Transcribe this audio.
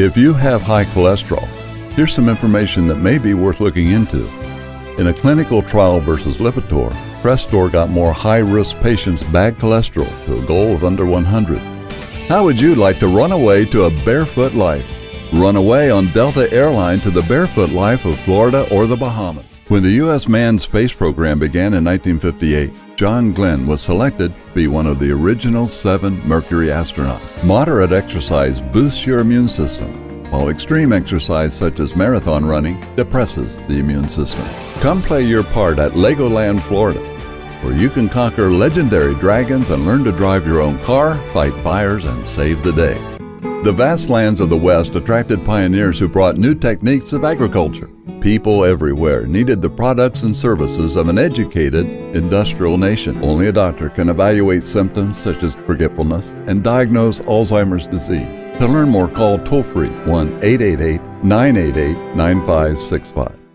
If you have high cholesterol, here's some information that may be worth looking into. In a clinical trial versus Lipitor, Crestor got more high risk patients' bad cholesterol to a goal of under 100. How would you like to run away to a barefoot life? Run away on Delta Airline to the barefoot life of Florida or the Bahamas. When the U.S. manned space program began in 1958, John Glenn was selected to be one of the original seven Mercury astronauts. Moderate exercise boosts your immune system, while extreme exercise such as marathon running depresses the immune system. Come play your part at Legoland, Florida, where you can conquer legendary dragons and learn to drive your own car, fight fires, and save the day. The vast lands of the West attracted pioneers who brought new techniques of agriculture. People everywhere needed the products and services of an educated, industrial nation. Only a doctor can evaluate symptoms such as forgetfulness and diagnose Alzheimer's disease. To learn more, call toll free 1 888 988 9565.